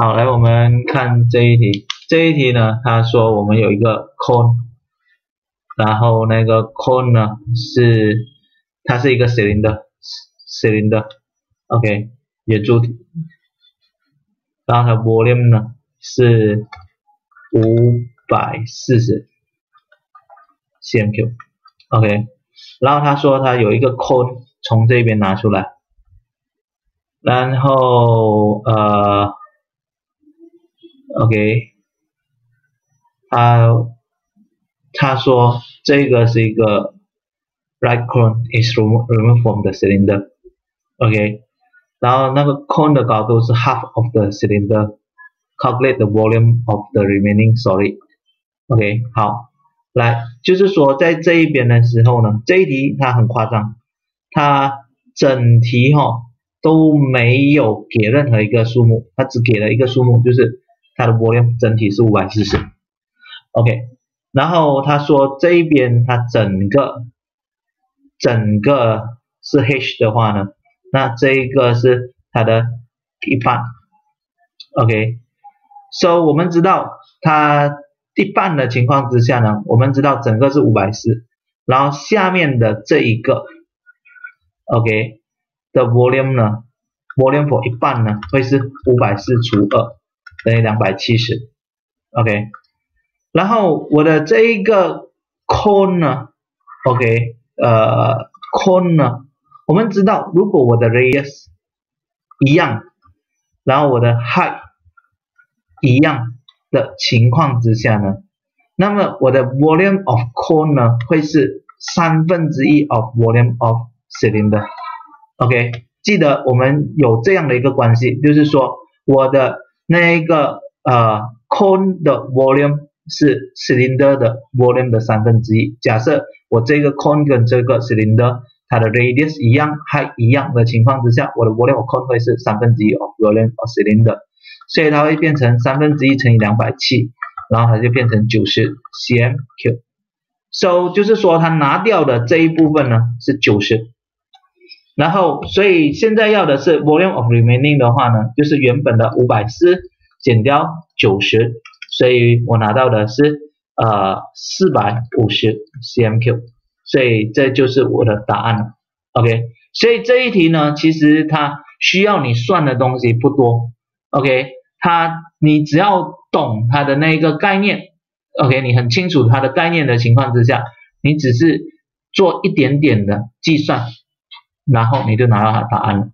好，来我们看这一题。这一题呢，他说我们有一个 cone，然后那个 cone 呢是它是一个 cylinder，cylinder，OK，圆柱体。然后它 volume 呢是五百四十 cm3，OK。然后他说他有一个 cone 从这边拿出来，然后呃。OK，他他说这个是一个 right cone is removed from the cylinder，OK，然后那个 cone 的高度是 half of the cylinder，calculate the volume of the remaining solid，OK，好，来就是说在这一边的时候呢，这一题它很夸张，它整题哈都没有给任何一个数目，它只给了一个数目，就是。它的 volume 整体是五百四十，OK，然后他说这一边它整个整个是 H 的话呢，那这一个是它的一半，OK，So 我们知道它一半的情况之下呢，我们知道整个是五百四，然后下面的这一个，OK 的 volume 呢，volume for 一半呢会是五百四除二。等于两百七十，OK，然后我的这一个 cone 呢，OK，呃，cone 呢，我们知道如果我的 radius 一样，然后我的 height 一样的情况之下呢，那么我的 volume of cone 呢会是三分之一 of volume of cylinder，OK，记得我们有这样的一个关系，就是说我的那一个呃，cone 的 volume 是 cylinder 的 volume 的三分之一。假设我这个 cone 跟这个 cylinder 它的 radius 一样，height 一样的情况之下，我的 volume of cone 会是三分之一 of volume of cylinder，所以它会变成三分之一乘以两百七，然后它就变成九十 cm³。So 就是说它拿掉的这一部分呢是九十。然后，所以现在要的是 volume of remaining 的话呢，就是原本的五百四减掉九十，所以我拿到的是呃四百五十 cmq，所以这就是我的答案了。OK，所以这一题呢，其实它需要你算的东西不多。OK，它你只要懂它的那个概念，OK，你很清楚它的概念的情况之下，你只是做一点点的计算。然后你就拿到答案了。